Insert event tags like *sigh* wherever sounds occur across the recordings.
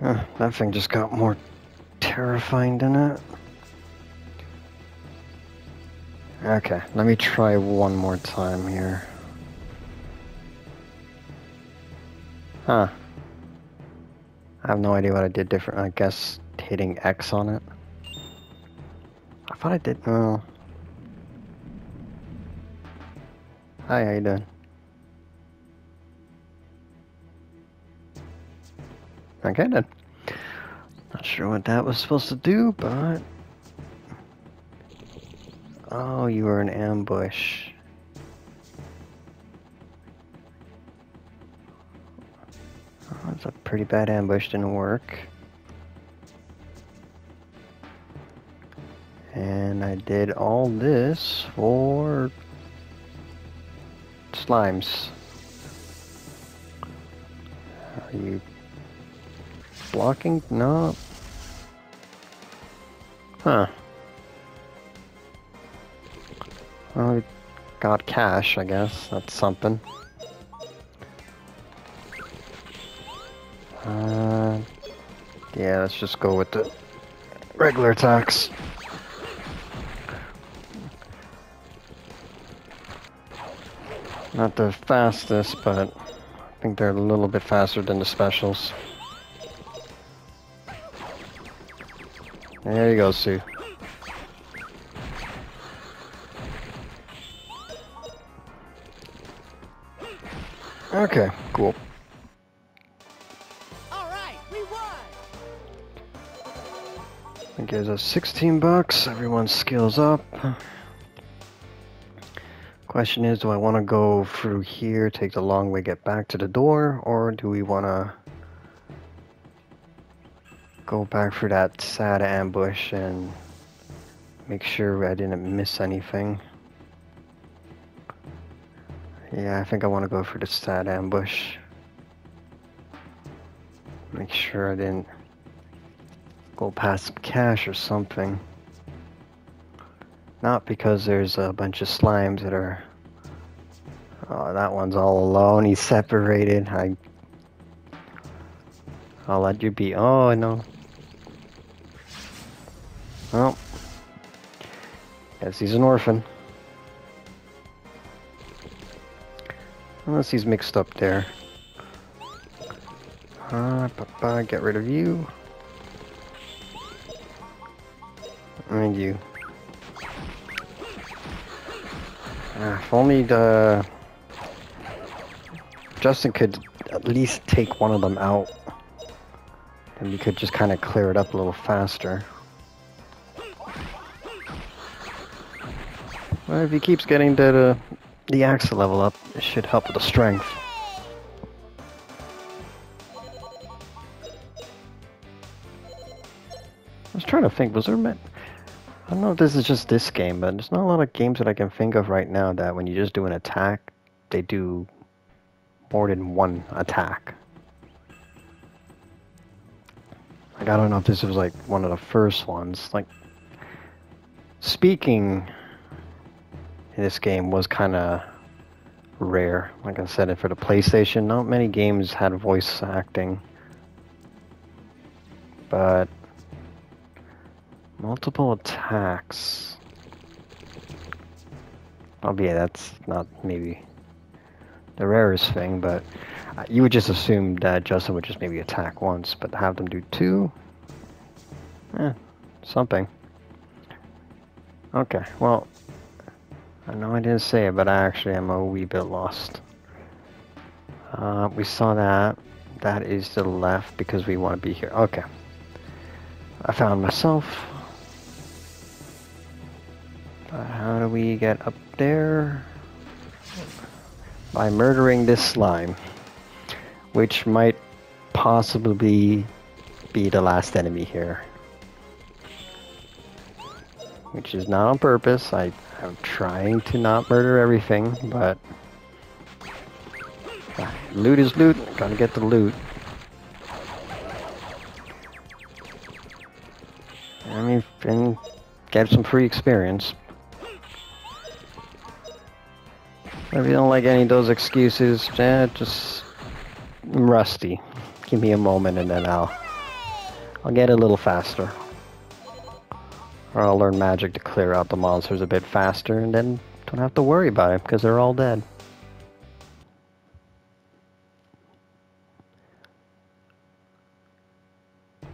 That thing just got more terrifying, didn't it? Okay, let me try one more time here. Huh. I have no idea what I did different. I guess hitting X on it. I thought I did. Oh. Hi, how you doing? Okay then. Not sure what that was supposed to do, but... Oh, you were an ambush. Oh, that's a pretty bad ambush, didn't work. And I did all this for slimes. Are you blocking? No. Huh. Well, we got cash, I guess. That's something. Uh, yeah, let's just go with the regular attacks. Not the fastest, but I think they're a little bit faster than the specials. There you go, Sue. Okay, cool. Alright, we won! That gives us 16 bucks. Everyone's skills up. Question is, do I want to go through here, take the long way, get back to the door, or do we want to go back for that sad ambush and make sure I didn't miss anything? Yeah, I think I want to go for the sad ambush. Make sure I didn't go past some cash or something. Not because there's a bunch of slimes that are... Oh, that one's all alone. He's separated. I... I'll let you be. Oh, no. Oh. Guess he's an orphan. Unless he's mixed up there. Uh, get rid of you. And you. Uh, if only the Justin could at least take one of them out, and we could just kind of clear it up a little faster. Well, if he keeps getting the the axe level up, it should help with the strength. I was trying to think, was there? I don't know if this is just this game, but there's not a lot of games that I can think of right now that when you just do an attack, they do more than one attack. Like, I don't know if this was like one of the first ones. Like, speaking in this game was kind of rare. Like I said, it for the PlayStation, not many games had voice acting. But multiple attacks. Oh yeah, that's not maybe the rarest thing, but you would just assume that Justin would just maybe attack once, but have them do two? Eh, something. Okay, well, I know I didn't say it, but I actually am a wee bit lost. Uh, we saw that. That is to the left because we want to be here. Okay. I found myself. But how do we get up there? By murdering this slime. Which might possibly be the last enemy here. Which is not on purpose. I I'm trying to not murder everything, but loot is loot. Gotta get the loot. I mean, and get some free experience. If you don't like any of those excuses, eh, just I'm rusty. Give me a moment and then I'll I'll get a little faster. Or I'll learn magic to clear out the monsters a bit faster and then don't have to worry about it because they're all dead.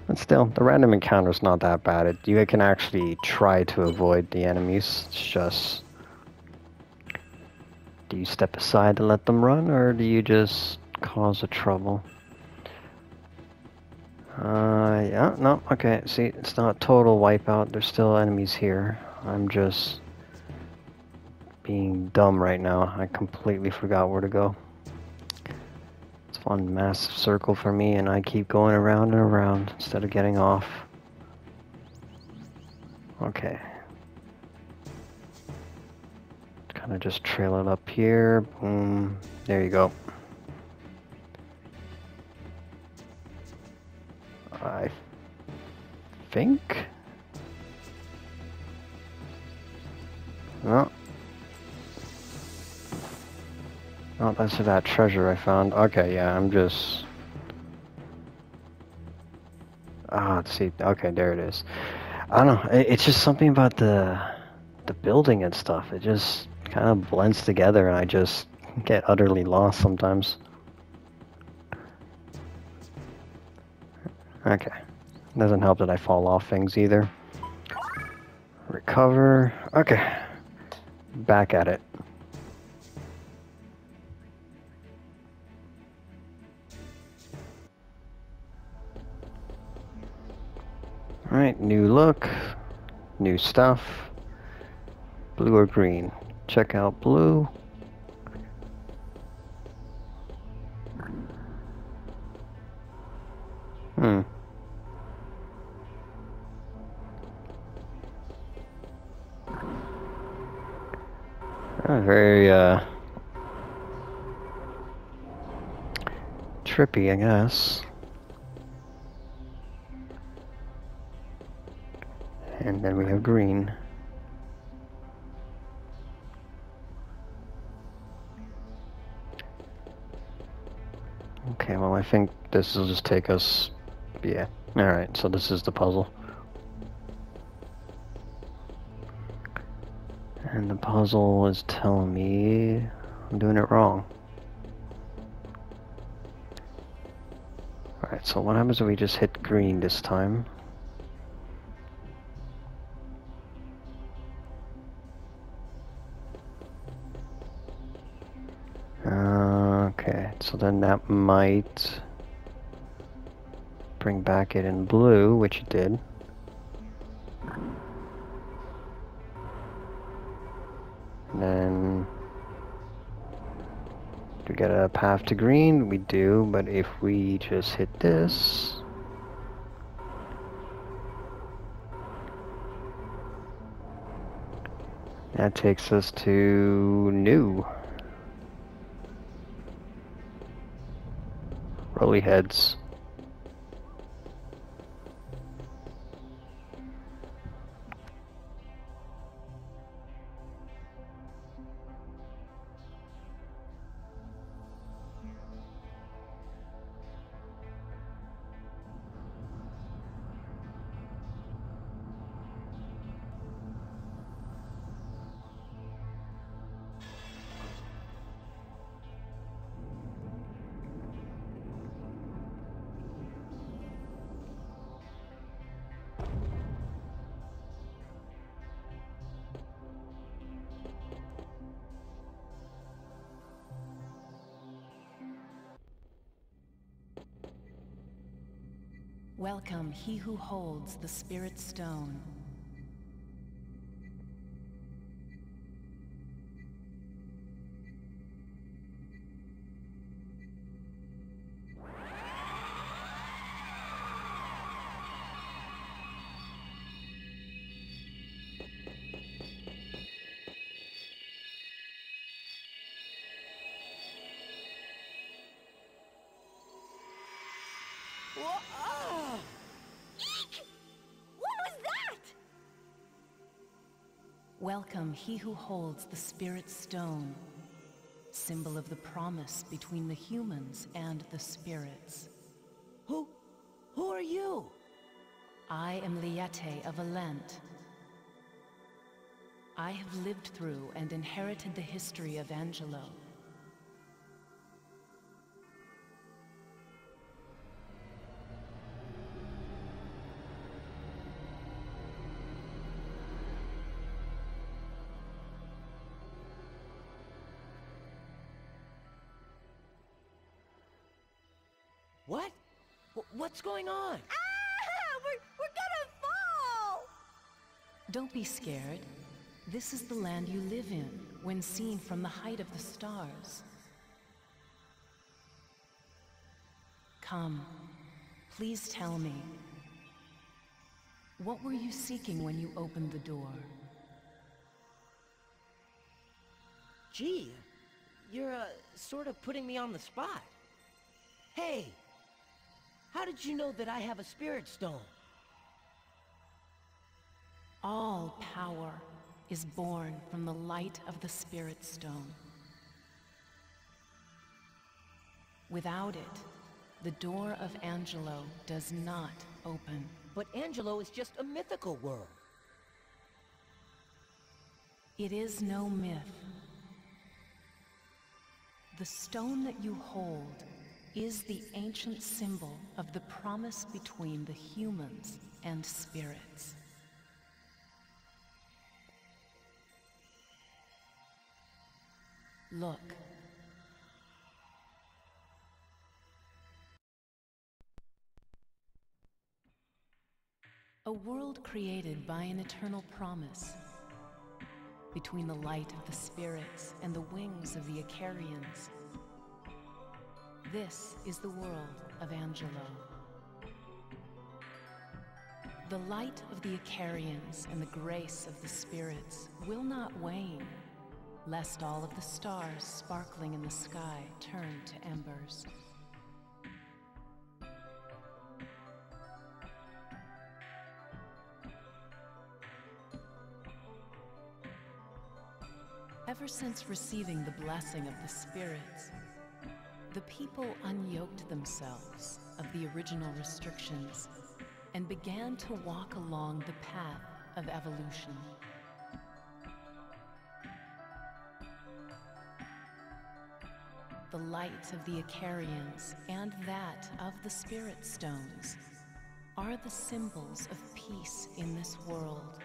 But still, the random encounter is not that bad. It, you can actually try to avoid the enemies. It's just... Do you step aside to let them run, or do you just cause a trouble? Uh, yeah, no, okay, see, it's not total wipeout. There's still enemies here. I'm just being dumb right now. I completely forgot where to go. It's one massive circle for me, and I keep going around and around instead of getting off. Okay. Kind of just trail it up here. Boom. There you go. I think. No. Oh, that's that treasure I found. Okay, yeah, I'm just... Ah, let's see. Okay, there it is. I don't know. It's just something about the the building and stuff. It just kind of blends together, and I just get utterly lost sometimes. Okay. Doesn't help that I fall off things either. Recover. Okay. Back at it. Alright, new look, new stuff. Blue or green? Check out blue. I guess. And then we have green. Okay, well I think this will just take us, yeah. Alright, so this is the puzzle. And the puzzle is telling me I'm doing it wrong. So what happens if we just hit green this time? Okay, so then that might bring back it in blue, which it did. Get a path to green? We do, but if we just hit this that takes us to new. Rolly heads. He who holds the Spirit Stone. Whoa! Welcome, he who holds the Spirit Stone. Symbol of the promise between the humans and the spirits. Who... who are you? I am Liete of Alent. I have lived through and inherited the history of Angelou. Going on? Ah! We're, we're gonna fall! Don't be scared. This is the land you live in, when seen from the height of the stars. Come, please tell me. What were you seeking when you opened the door? Gee, you're, uh, sort of putting me on the spot. Hey! How did you know that I have a spirit stone? All power is born from the light of the Spirit Stone. Without it, the door of Angelou does not open. But Angelou is just a mythical world. It is no myth. The stone that you hold is the ancient symbol of the promise between the humans and spirits. Look. A world created by an eternal promise. Between the light of the spirits and the wings of the Icarians. This is the world of Angelou. The light of the Icarians and the grace of the spirits will not wane, lest all of the stars sparkling in the sky turn to embers. Ever since receiving the blessing of the spirits, the people unyoked themselves of the original restrictions and began to walk along the path of evolution. The light of the Icarians and that of the Spirit Stones are the symbols of peace in this world.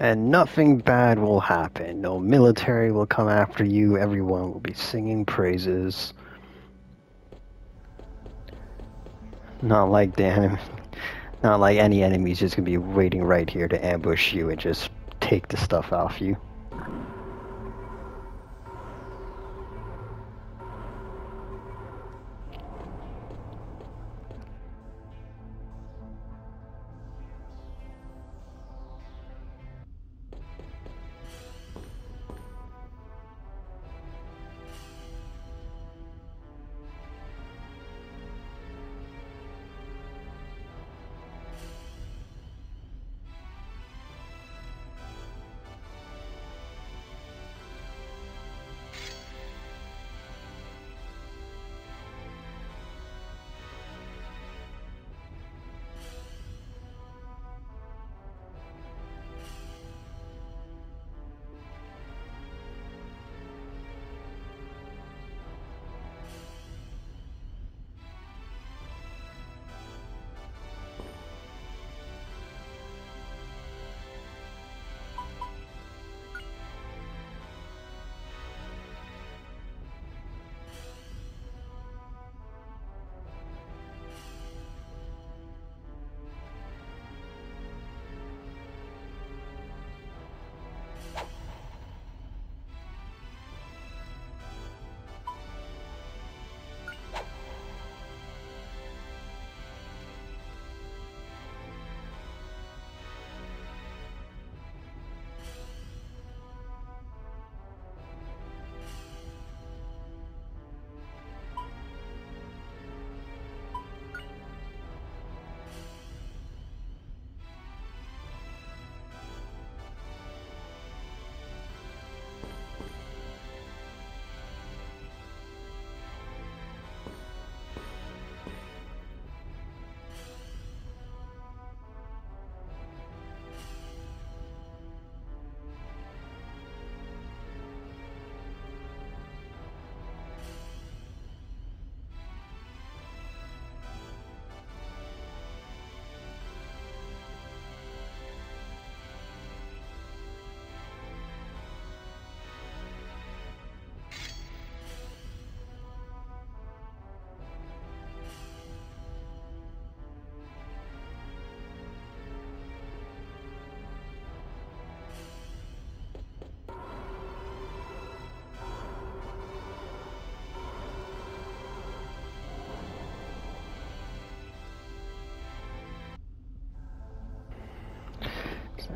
And nothing bad will happen. No military will come after you. Everyone will be singing praises. Not like the enemy. Not like any enemy's just gonna be waiting right here to ambush you and just take the stuff off you.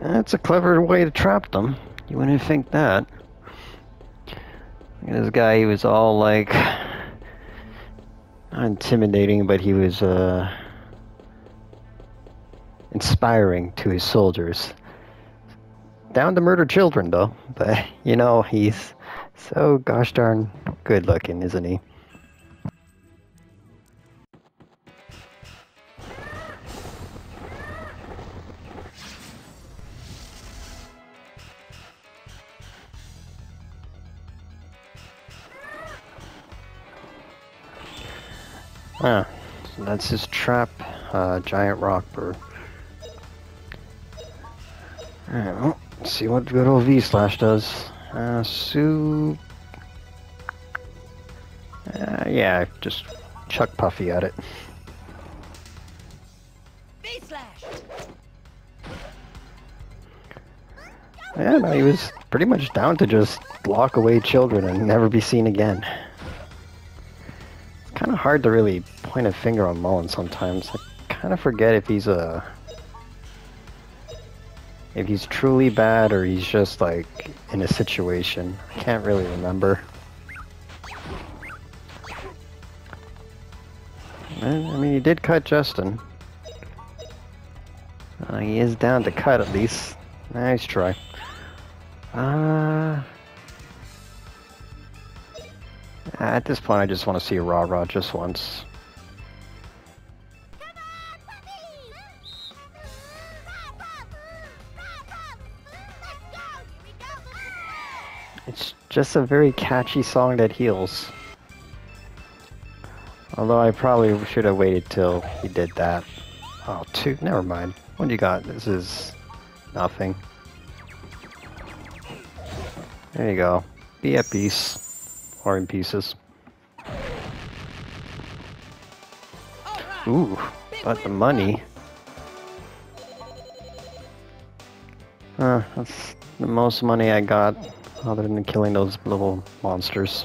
That's a clever way to trap them. You wouldn't think that. This guy, he was all like not intimidating, but he was uh, inspiring to his soldiers. Down to murder children, though. But you know, he's so gosh darn good looking, isn't he? Ah, so that's his trap, uh, giant rock bird. Alright, well, let's see what good old V-Slash does. Uh, Sue... Uh, yeah, just chuck Puffy at it. V-Slash! Yeah, no, he was pretty much down to just lock away children and never be seen again. It's kind of hard to really point a finger on Mullen sometimes. I kind of forget if he's a... If he's truly bad or he's just like in a situation. I can't really remember. I mean, he did cut Justin. Uh, he is down to cut at least. Nice try. Uh, at this point, I just want to see Raw Raw just once. Just a very catchy song that heals. Although I probably should have waited till he did that. Oh, two. Never mind. What do you got? This is nothing. There you go. Be at peace. Or in pieces. Ooh, but the money. Uh, that's the most money I got, other than killing those little monsters.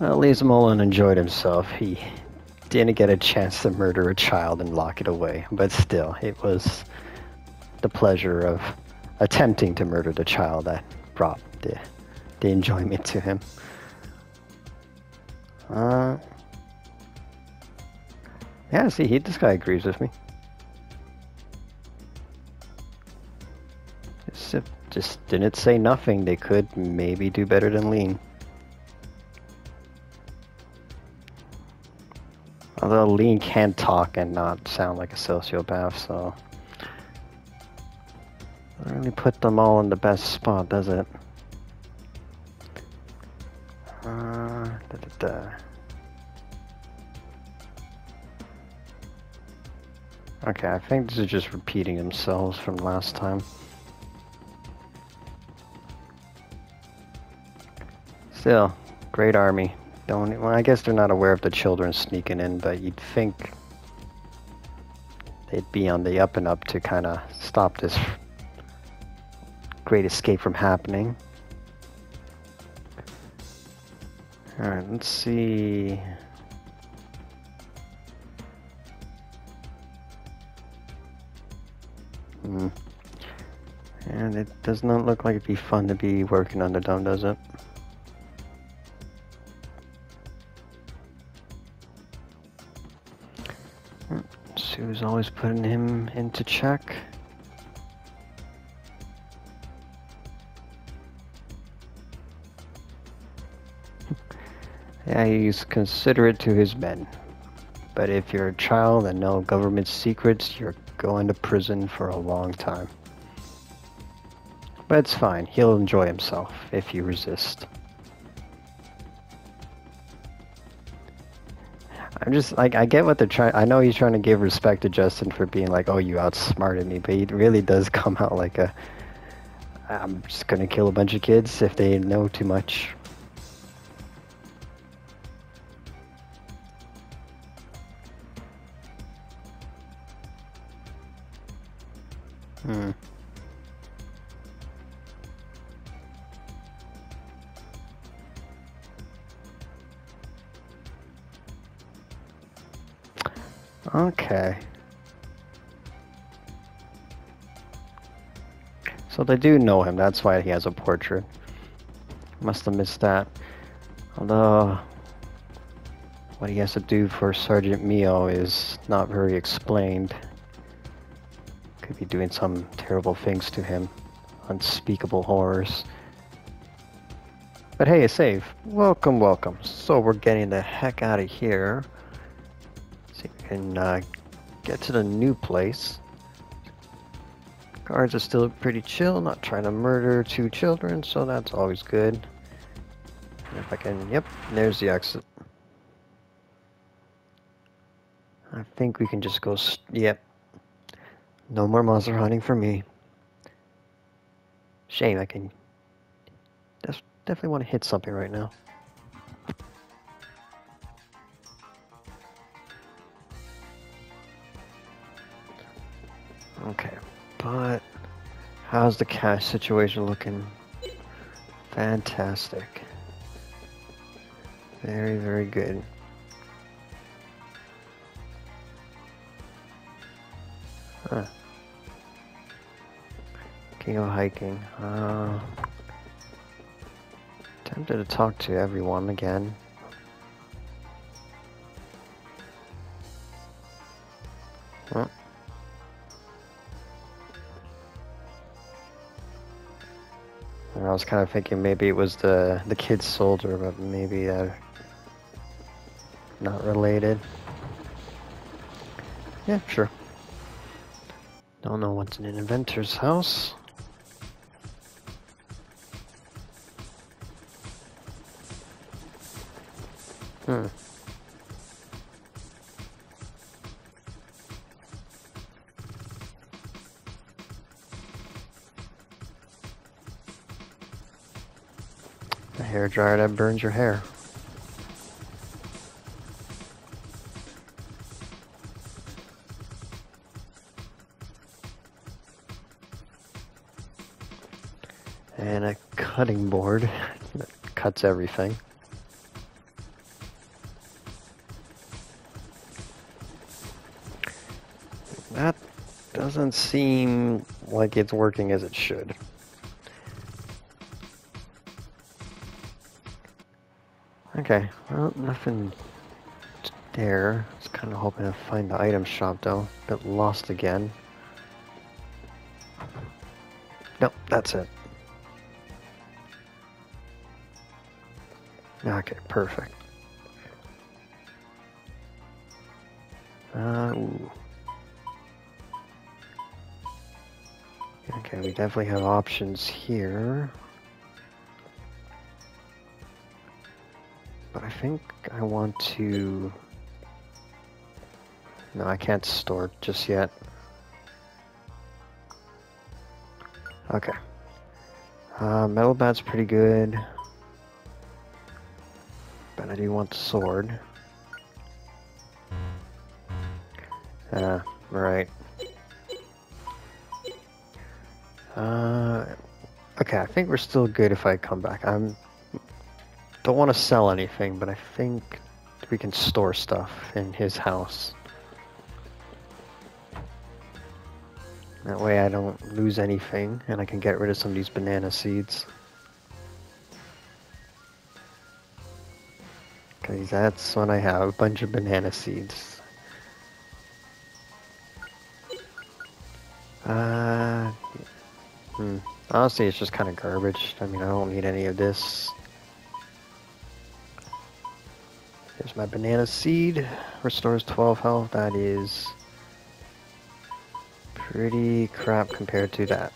Well, Lisa Mullen enjoyed himself. He didn't get a chance to murder a child and lock it away, but still, it was the pleasure of attempting to murder the child that brought the, the enjoyment to him. Uh, yeah, see, he, this guy agrees with me. Just, just didn't say nothing. They could maybe do better than Leen. Although Leen can talk and not sound like a sociopath, so... Doesn't really put them all in the best spot, does it? Uh, da -da -da. Okay, I think this is just repeating themselves from last time. Still, great army. Don't. Well, I guess they're not aware of the children sneaking in, but you'd think they'd be on the up and up to kind of stop this great escape from happening. Alright, let's see. Hmm. And it does not look like it'd be fun to be working under them, does it? Sue's always putting him into check. yeah, he's considerate to his men. But if you're a child and know government secrets, you're going to prison for a long time. But it's fine, he'll enjoy himself if you resist. I'm just like I get what they're trying. I know he's trying to give respect to Justin for being like, "Oh, you outsmarted me," but he really does *laughs* come out like a. I'm just gonna kill a bunch of kids if they know too much. Okay. So they do know him, that's why he has a portrait. Must have missed that. Although, what he has to do for Sergeant Mio is not very explained. Could be doing some terrible things to him. Unspeakable horrors. But hey, a save. Welcome, welcome. So we're getting the heck out of here. Can uh, get to the new place. Guards are still pretty chill, not trying to murder two children, so that's always good. And if I can, yep, there's the exit. I think we can just go, yep. No more monster hunting for me. Shame, I can def definitely want to hit something right now. Okay, but How's the cash situation looking? Fantastic. Very, very good. Huh. King of hiking. Uh, tempted to talk to everyone again. I was kind of thinking maybe it was the the kid soldier, but maybe uh, not related. Yeah, sure. Don't know what's in an inventor's house. Hmm. Dryer that burns your hair. And a cutting board *laughs* that cuts everything. That doesn't seem like it's working as it should. Okay, well, nothing there. I was kind of hoping to find the item shop though. Bit lost again. Nope, that's it. Okay, perfect. Uh. Okay, we definitely have options here. I think I want to... No, I can't store just yet. Okay. Uh, metal bat's pretty good. But I do want the sword. Uh, right. Uh, okay, I think we're still good if I come back. I'm don't want to sell anything, but I think we can store stuff in his house. That way I don't lose anything, and I can get rid of some of these banana seeds. Because that's when I have, a bunch of banana seeds. Uh, hmm. Honestly, it's just kind of garbage. I mean, I don't need any of this. Here's my banana seed. Restores 12 health. That is pretty crap compared to that.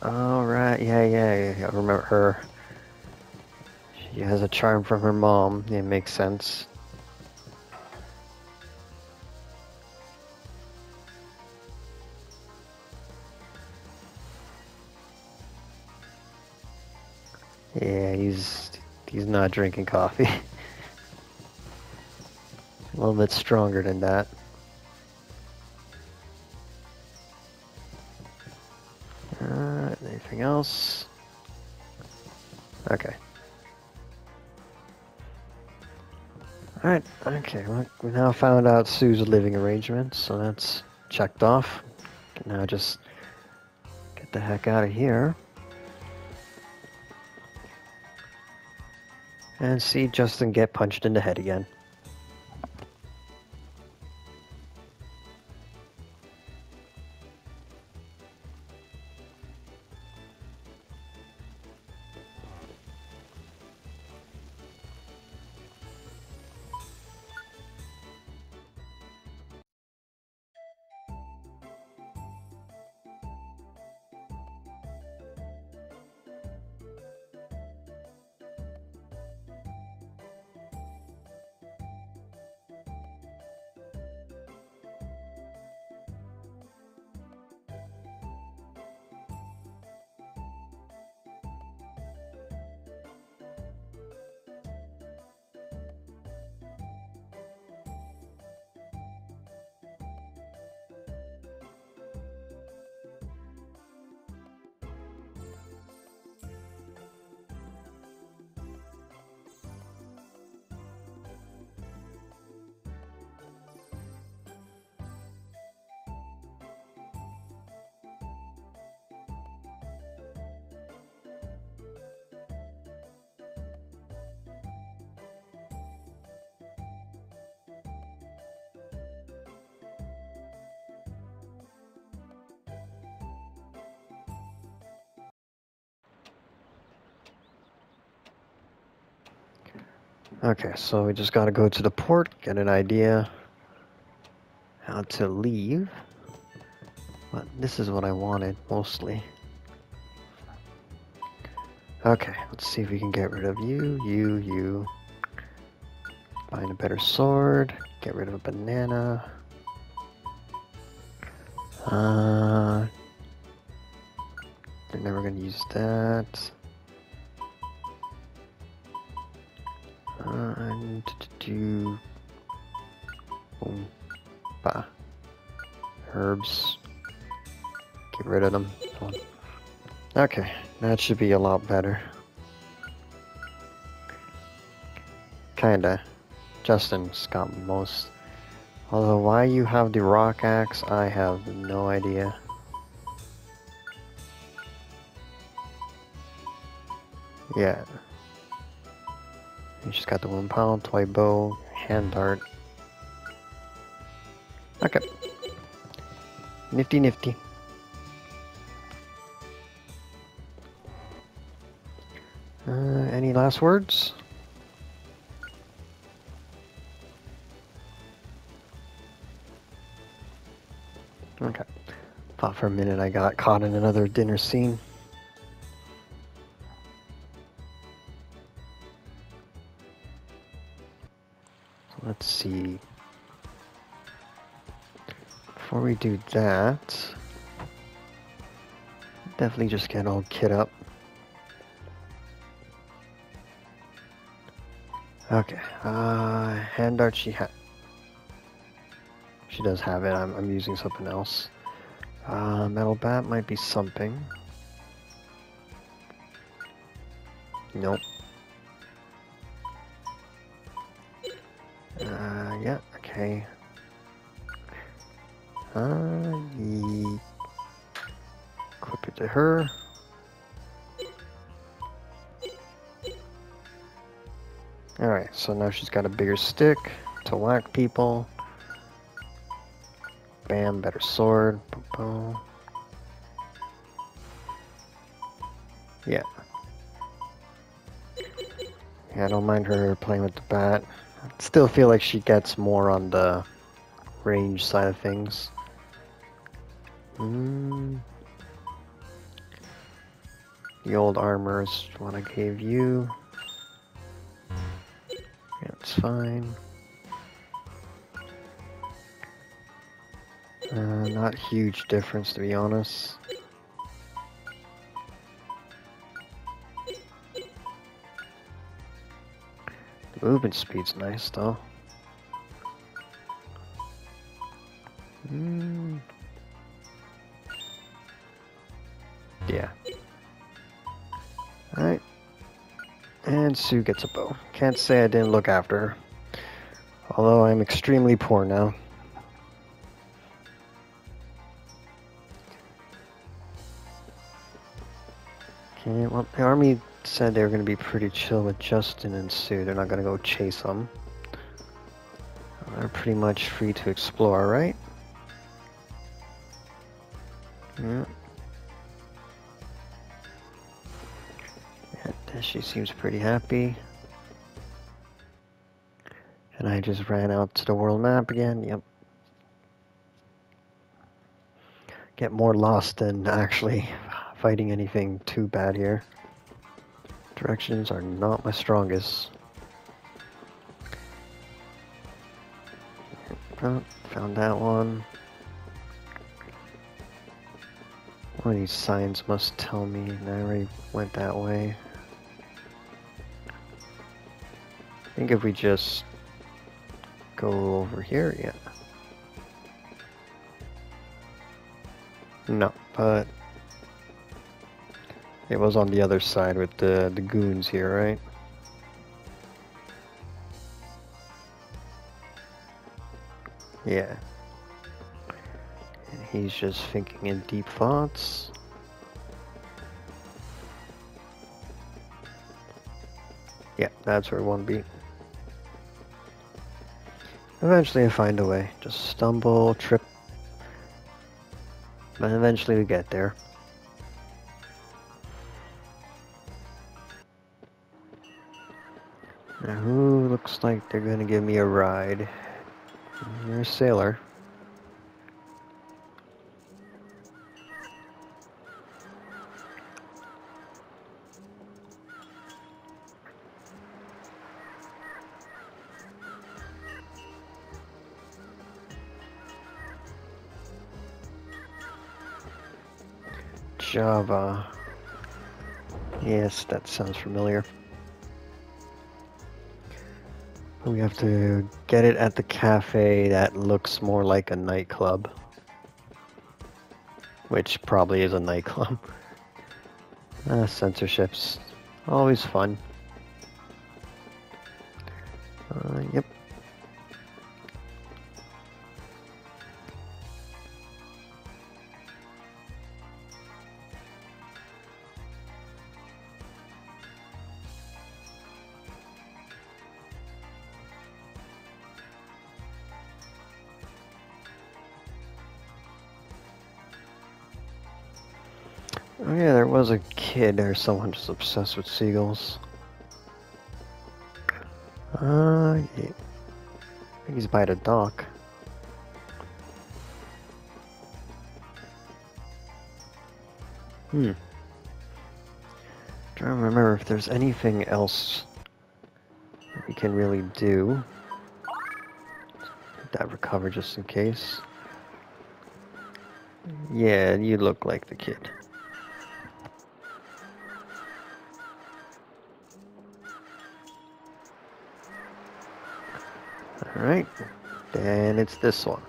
Alright, yeah, yeah, yeah, I remember her. She has a charm from her mom. It makes sense. Yeah, he's he's not drinking coffee. *laughs* a little bit stronger than that. Uh, anything else? Okay. Alright, okay, well, we now found out Sue's living arrangements, so that's checked off. Can now just get the heck out of here. And see Justin get punched in the head again. Okay, so we just gotta go to the port, get an idea how to leave. But this is what I wanted, mostly. Okay, let's see if we can get rid of you, you, you. Find a better sword, get rid of a banana. Uh, they're never gonna use that. Boom, bah. herbs. Get rid of them. Okay, that should be a lot better. Kinda. Justin's got most. Although why you have the rock axe, I have no idea. Yeah. You just got the one pound, toy bow, hand dart. Okay. Nifty nifty. Uh, any last words? Okay. Thought for a minute I got caught in another dinner scene. Do that, definitely just get all kit up. Okay, uh, hand dart she ha She does have it, I'm, I'm using something else. Uh, metal bat might be something. To her. Alright, so now she's got a bigger stick to whack people. Bam, better sword. Boom, boom. Yeah. Yeah, I don't mind her playing with the bat. Still feel like she gets more on the range side of things. Mm. The old armor is what I gave you. It's fine. Uh, not huge difference to be honest. The movement speed's nice though. Mm. Alright. And Sue gets a bow. Can't say I didn't look after her. Although I'm extremely poor now. Okay, well, the army said they were going to be pretty chill with Justin and Sue. They're not going to go chase them. They're pretty much free to explore, right? Yeah. She seems pretty happy. And I just ran out to the world map again. Yep. Get more lost than actually *laughs* fighting anything too bad here. Directions are not my strongest. Oh, found that one. One of these signs must tell me and I already went that way. Think if we just go over here, yeah. No, but it was on the other side with the, the goons here, right? Yeah. And he's just thinking in deep thoughts. Yeah, that's where we want to beat. Eventually I find a way. Just stumble, trip. But eventually we get there. Now, who looks like they're gonna give me a ride? You're a sailor. Java. Yes, that sounds familiar. We have to get it at the cafe that looks more like a nightclub. Which probably is a nightclub. Uh, *laughs* censorships. Always fun. Was a kid or someone just obsessed with seagulls. Uh, yeah. I think he's by the dock. Hmm. Trying to remember if there's anything else we can really do. That recover just in case. Yeah, you look like the kid. Alright, then it's this one.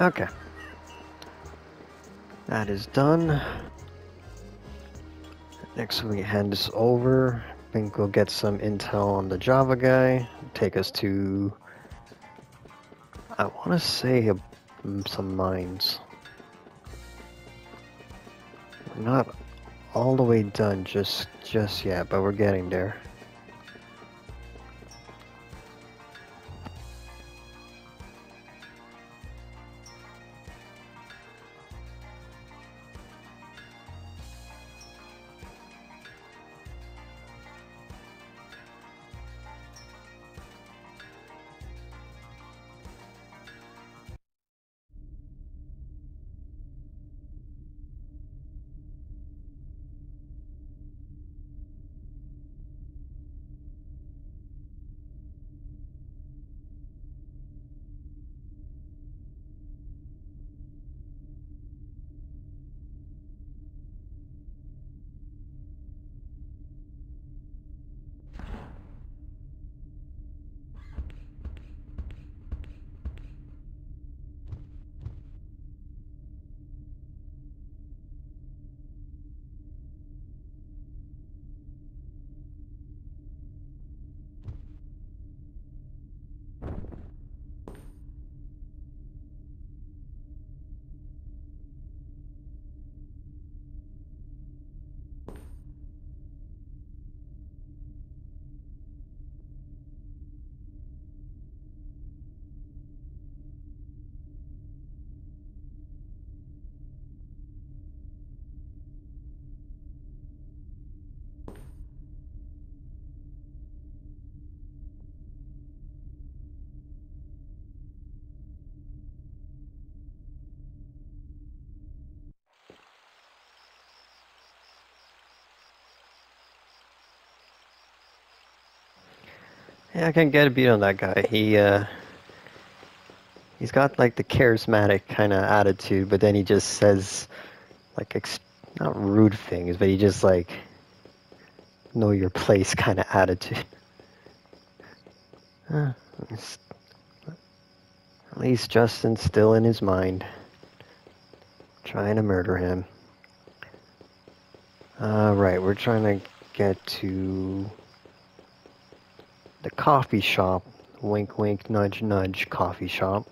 Okay. That is done. Next we hand this over. I think we'll get some intel on the Java guy. Take us to... I want to say a, mm, some mines. We're not all the way done just just yet, but we're getting there. Yeah, I can get a beat on that guy. He uh he's got like the charismatic kind of attitude, but then he just says like ex- not rude things, but he just like know your place *laughs* kind of attitude. *laughs* Uh, at least Justin's still in his mind, trying to murder him. Uh, right, we're trying to get to the coffee shop. Wink, wink, nudge, nudge, coffee shop.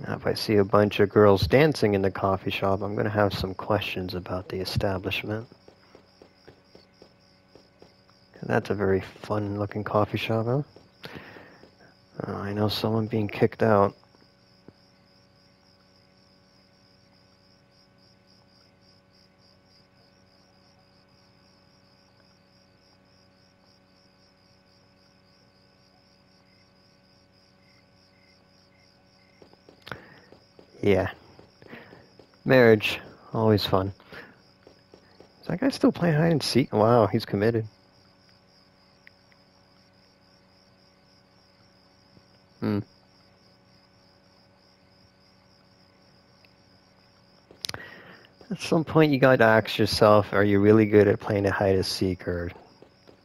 Now, if I see a bunch of girls dancing in the coffee shop, I'm going to have some questions about the establishment. That's a very fun looking coffee shop, huh? Oh, I know someone being kicked out. Yeah. Marriage, always fun. Is that guy still playing hide and seek? Wow, he's committed. Hmm. At some point, you gotta ask yourself, are you really good at playing a hide and seek, or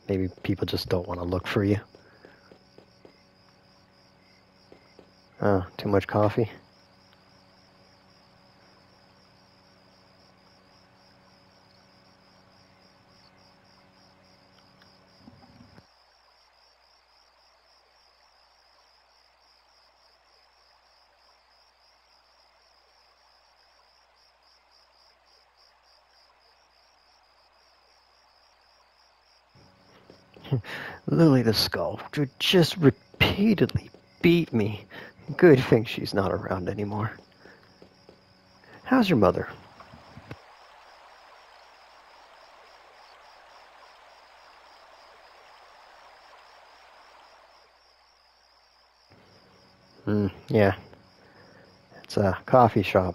maybe people just don't want to look for you? Oh, too much coffee? Lily the Skull just repeatedly beat me. Good thing she's not around anymore. How's your mother? Hmm, yeah. It's a coffee shop.